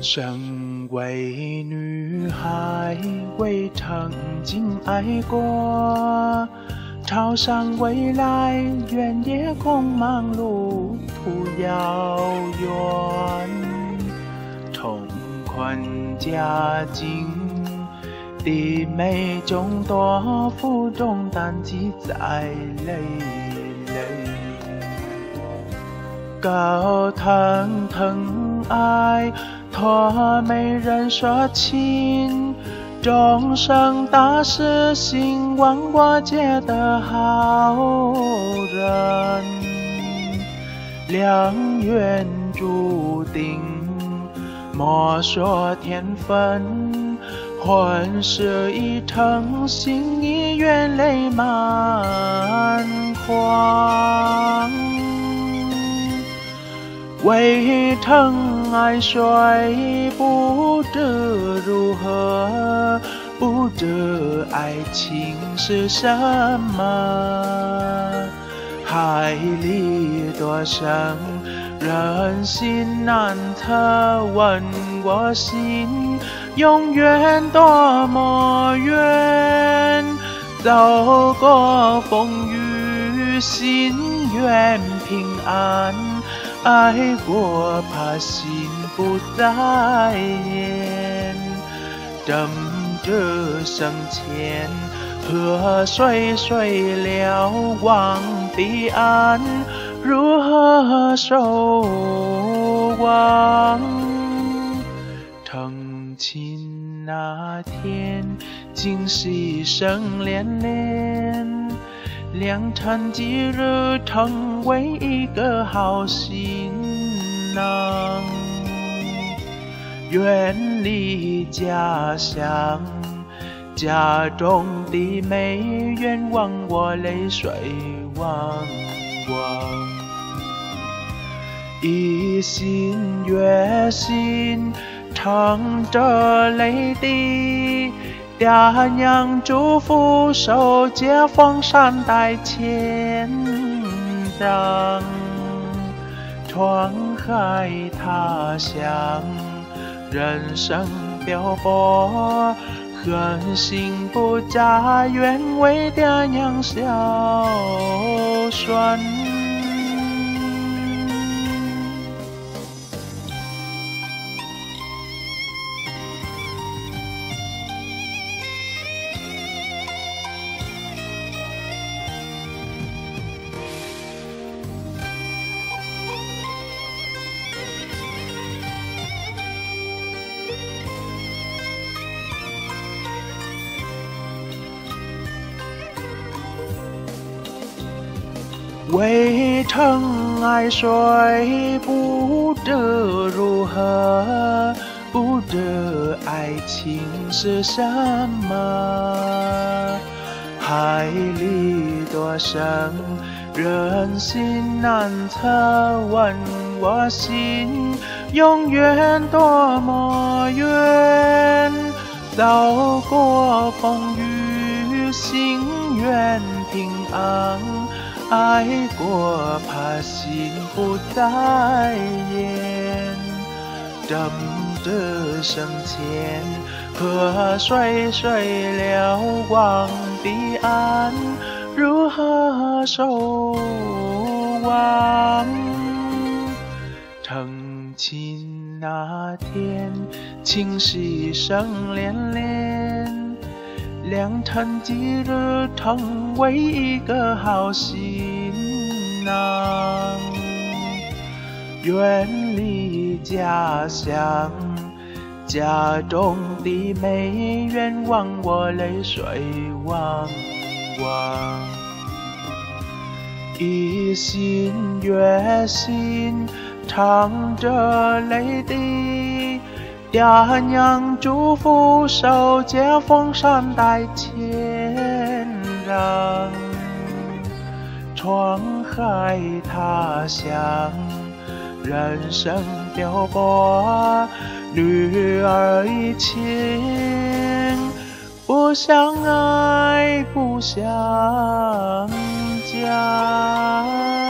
身为女孩，未曾经爱过。朝向未来，原野空茫，路途遥远。痛困家境的美中，多负重担积在累累。高腾腾爱。托没人说情，众生大师心望我界的好人，良缘注定，莫说天分，魂是一程，心已愿泪满眶。未成爱谁不知如何？不知爱情是什么？海里多深，人心难测。问我心，永远多么远？走过风雨，心愿平安。爱过，怕心不在焉。等着生前，河水水了望彼岸，如何守望？疼亲那天，竟是生连连。良辰吉日，成为一个好新郎。远离家乡，家中的美，愿望我泪水汪汪。一心决心，淌着泪滴。爹娘祝福，守节风善待千丈。闯海他乡，人生漂泊，狠心不嫁，愿为爹娘孝顺。为疼爱谁不知如何？不知爱情是什么？海里多深，人心难测。问我心，永远多么远？走过风雨，心愿平安。爱过，怕心不再焉。等这生前，河水水了光彼岸，如何守望？成亲那天，情是生恋恋。良辰吉日，成为一个好新郎。远离家乡，家中的美，愿望我泪水汪汪。一心决心，淌着泪滴。爹娘祝福，守节风善待千人。闯海他乡，人生漂泊，女儿一情，不相爱不相嫁。